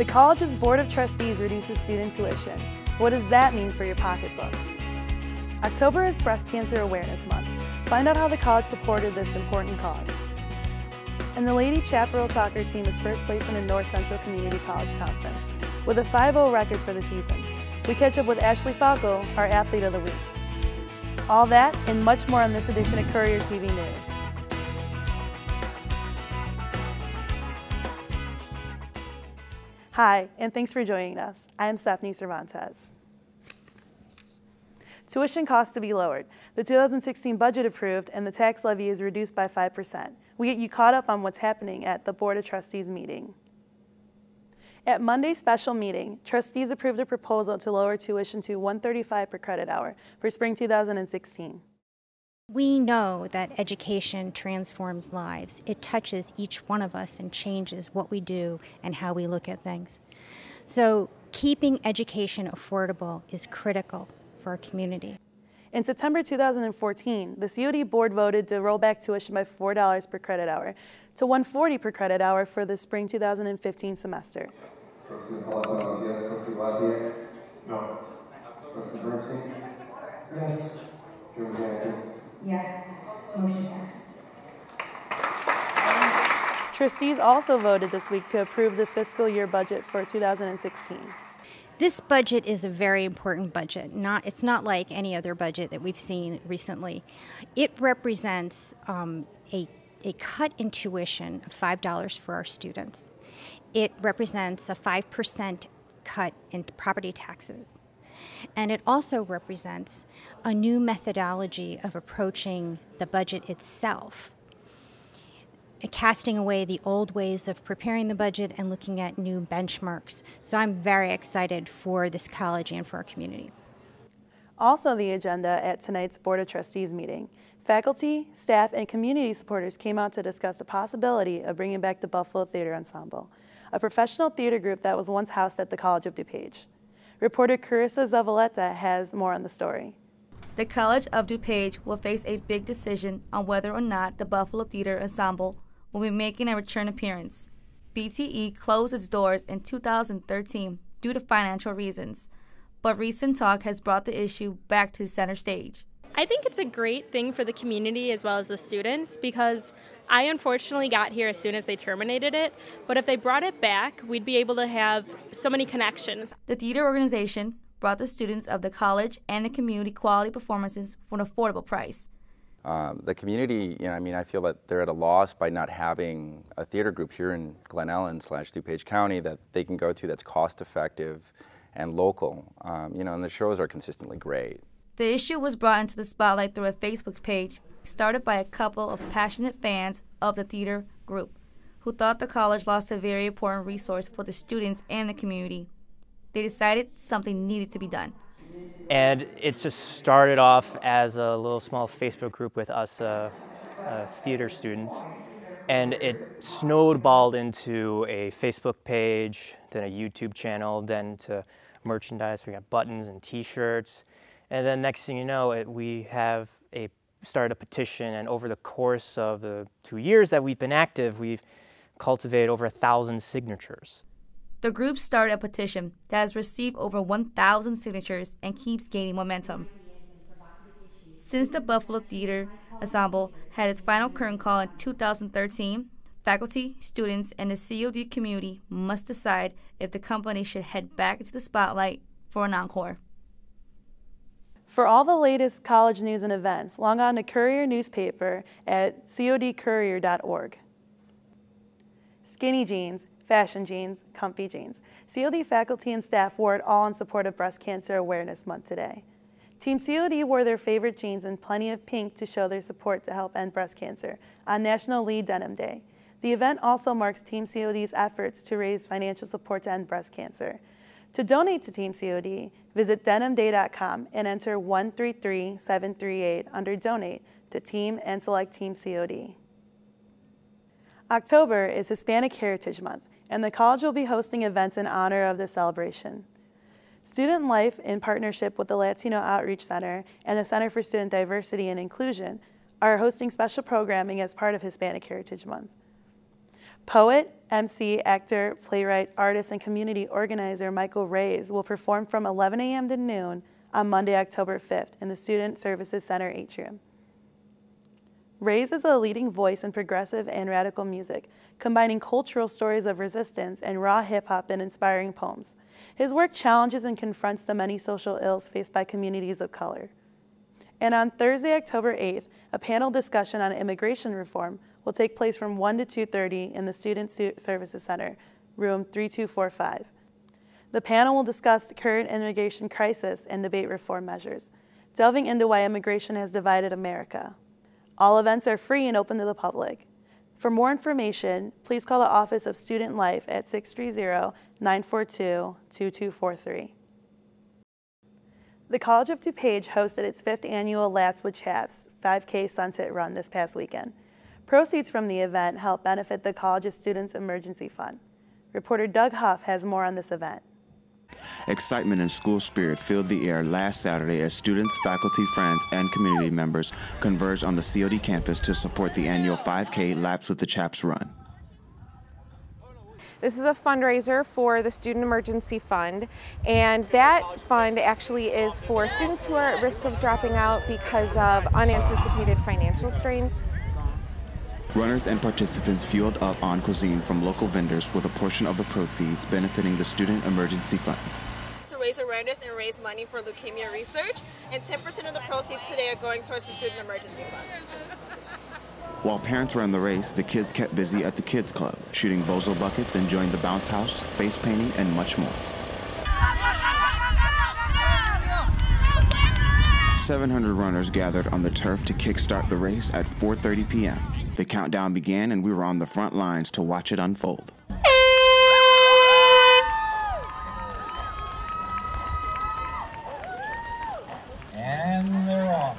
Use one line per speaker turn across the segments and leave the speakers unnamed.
The college's Board of Trustees reduces student tuition. What does that mean for your pocketbook? October is Breast Cancer Awareness Month. Find out how the college supported this important cause. And the Lady Chaparral soccer team is first place in the North Central Community College Conference with a 5-0 record for the season. We catch up with Ashly Falco, our Athlete of the Week. All that and much more on this edition of Courier TV News. Hi, and thanks for joining us. I am Stefanie Cervantes. Tuition costs to be lowered. The 2016 budget approved and the tax levy is reduced by 5%. We get you caught up on what's happening at the Board of Trustees meeting. At Monday's special meeting, trustees approved a proposal to lower tuition to 135 per credit hour for spring 2016.
We know that education transforms lives. It touches each one of us and changes what we do and how we look at things. So keeping education affordable is critical for our community.
In September 2014, the COD board voted to roll back tuition by $4 per credit hour to 140 per credit hour for the spring 2015 semester.
Trustee Napolitano, yes. Trustee Lazia? No. Trustee Bernstein? Yes. Chairman Jenkins?
Yes. Motion passes.
Trustees also voted this week to approve the fiscal year budget for 2016.
This budget is a very important budget. Not, it's not like any other budget that we've seen recently. It represents um, a, a cut in tuition of $5 for our students. It represents a 5% cut in property taxes. And it also represents a new methodology of approaching the budget itself casting away the old ways of preparing the budget and looking at new benchmarks. So I'm very excited for this college and for our community.
Also the agenda at tonight's Board of Trustees meeting. Faculty, staff, and community supporters came out to discuss the possibility of bringing back the Buffalo Theater Ensemble, a professional theater group that was once housed at the College of DuPage. Reporter Carissa Zavaleta has more on the story.
The College of DuPage will face a big decision on whether or not the Buffalo Theater Ensemble will be making a return appearance. BTE closed its doors in 2013 due to financial reasons, but recent talk has brought the issue back to center stage.
I think it's a great thing for the community as well as the students because I unfortunately got here as soon as they terminated it, but if they brought it back, we'd be able to have so many connections.
The theater organization brought the students of the college and the community quality performances for an affordable price.
Um, the community, you know, I mean, I feel that they're at a loss by not having a theater group here in Glen Ellyn slash DuPage County that they can go to that's cost effective and local. Um, you know, and the shows are consistently great.
The issue was brought into the spotlight through a Facebook page started by a couple of passionate fans of the theater group who thought the college lost a very important resource for the students and the community. They decided something needed to be done.
And it just started off as a little small Facebook group with us uh, uh, theater students. And it snowballed into a Facebook page, then a YouTube channel, then to merchandise. We got buttons and T-shirts. And then next thing you know, it, we have a started a petition, and over the course of the two years that we've been active, we've cultivated over a thousand signatures.
The group started a petition that has received over 1,000 signatures and keeps gaining momentum. Since the Buffalo Theater Ensemble had its final curtain call in 2013, faculty, students, and the COD community must decide if the company should head back into the spotlight for an encore.
For all the latest college news and events, log on to Courier newspaper at codcourier.org. Skinny jeans, fashion jeans, comfy jeans. COD faculty and staff wore it all in support of Breast Cancer Awareness Month today. Team COD wore their favorite jeans in plenty of pink to show their support to help end breast cancer on National Lee Denim Day. The event also marks Team COD's efforts to raise financial support to end breast cancer. To donate to Team COD, visit denimday.com and enter 133738 under Donate to Team and select Team COD. October is Hispanic Heritage Month, and the college will be hosting events in honor of the celebration. Student Life, in partnership with the Latino Outreach Center and the Center for Student Diversity and Inclusion, are hosting special programming as part of Hispanic Heritage Month. Poet, MC, actor, playwright, artist, and community organizer Michael Reyes will perform from 11 a.m. to noon on Monday, October 5th in the Student Services Center atrium. Reyes is a leading voice in progressive and radical music, combining cultural stories of resistance and raw hip hop in inspiring poems. His work challenges and confronts the many social ills faced by communities of color. And on Thursday, October 8th, a panel discussion on immigration reform will take place from 1 to 2.30 in the Student Services Center, room 3245. The panel will discuss the current immigration crisis and debate reform measures, delving into why immigration has divided America. All events are free and open to the public. For more information, please call the Office of Student Life at 630-942-2243. The College of DuPage hosted its fifth annual Laps with Chaps 5K Sunset Run this past weekend. Proceeds from the event help benefit the college's Students Emergency Fund. Reporter Doug Huff has more on this event.
Excitement and school spirit filled the air last Saturday as students, faculty, friends, and community members converged on the COD campus to support the annual 5K Laps with the Chaps run.
This is a fundraiser for the Student Emergency Fund, and that fund actually is for students who are at risk of dropping out because of unanticipated financial strain.
Runners and participants fueled up on cuisine from local vendors with a portion of the proceeds benefiting the Student Emergency Funds.
To raise awareness and raise money for leukemia research, and 10% of the proceeds today are going towards the Student Emergency Fund.
While parents ran the race, the kids kept busy at the Kids Club, shooting bozo buckets, enjoying the bounce house, face painting, and much more. 700 runners gathered on the turf to kickstart the race at 4.30 p.m. The countdown began and we were on the front lines to watch it unfold.
And they're off.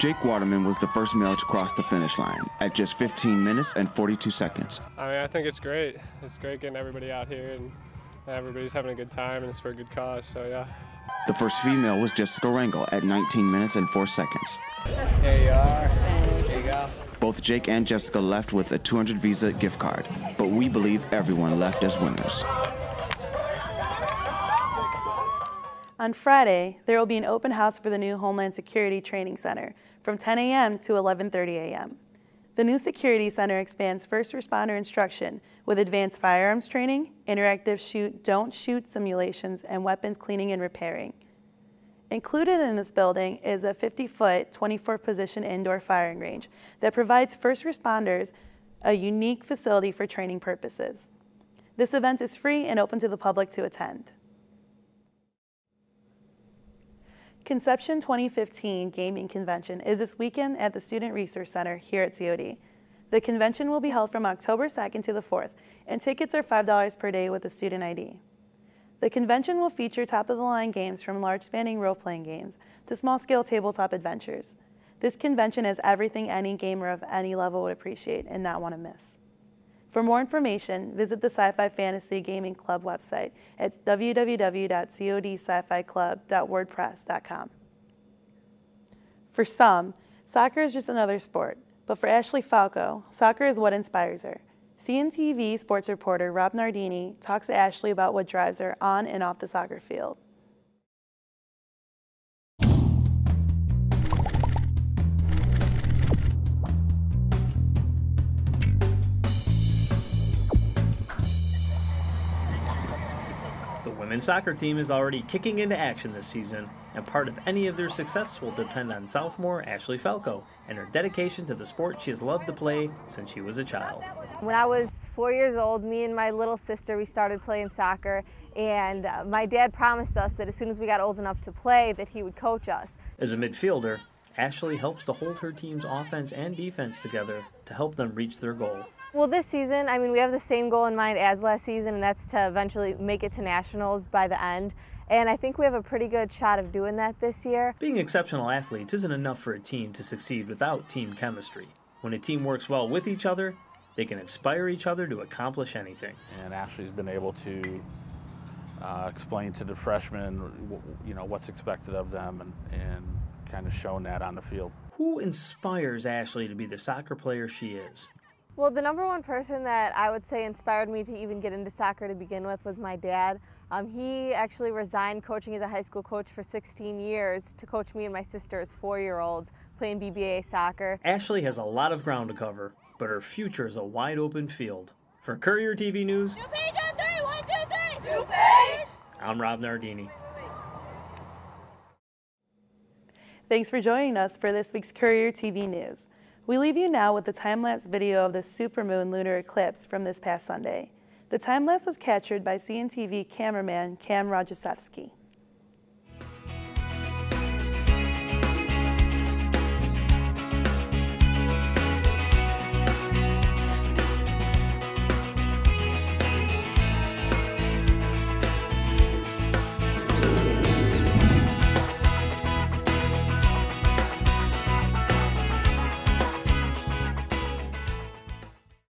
Jake Waterman was the first male to cross the finish line at just 15 minutes and 42 seconds.
I mean, I think it's great. It's great getting everybody out here and everybody's having a good time and it's for a good cause, so yeah.
The first female was Jessica Rangel at 19 minutes and 4 seconds.
There you are.
Both Jake and Jessica left with a 200 Visa gift card, but we believe everyone left as winners.
On Friday, there will be an open house for the new Homeland Security Training Center from 10 a.m. to 11:30 a.m. The new Security Center expands first responder instruction with advanced firearms training, interactive shoot don't shoot simulations, and weapons cleaning and repairing. Included in this building is a 50-foot, 24-position indoor firing range that provides first responders a unique facility for training purposes. This event is free and open to the public to attend. Conception 2015 Gaming Convention is this weekend at the Student Resource Center here at COD. The convention will be held from October 2nd to the 4th, and tickets are $5 per day with a student ID. The convention will feature top-of-the-line games from large-spanning role-playing games to small-scale tabletop adventures. This convention has everything any gamer of any level would appreciate and not want to miss. For more information, visit the Sci-Fi Fantasy Gaming Club website at www.codsci-fi-club.wordpress.com. For some, soccer is just another sport, but for Ashly Falco, soccer is what inspires her. CNTV sports reporter Rob Nardini talks to Ashly about what drives her on and off the soccer field.
Women's soccer team is already kicking into action this season, and part of any of their success will depend on sophomore Ashly Falco and her dedication to the sport she has loved to play since she was a child.
When I was four years old, me and my little sister, we started playing soccer, and uh, my dad promised us that as soon as we got old enough to play, that he would coach us.
As a midfielder, Ashly helps to hold her team's offense and defense together to help them reach their goal.
Well, this season, I mean, we have the same goal in mind as last season, and that's to eventually make it to nationals by the end. And I think we have a pretty good shot of doing that this year.
Being exceptional athletes isn't enough for a team to succeed without team chemistry. When a team works well with each other, they can inspire each other to accomplish anything.
And Ashly's been able to uh, explain to the freshmen, you know, what's expected of them, and, and kind of shown that on the field.
Who inspires Ashly to be the soccer player she is?
Well, the number one person that I would say inspired me to even get into soccer to begin with was my dad. Um, he actually resigned coaching as a high school coach for 16 years to coach me and my sister as four-year-olds playing BBA soccer.
Ashley has a lot of ground to cover, but her future is a wide open field. For Courier TV News, I'm Rob Nardini.
Thanks for joining us for this week's Courier TV News. We leave you now with the time-lapse video of the supermoon lunar eclipse from this past Sunday. The time lapse was captured by CNTV cameraman Cam Rajaszewski.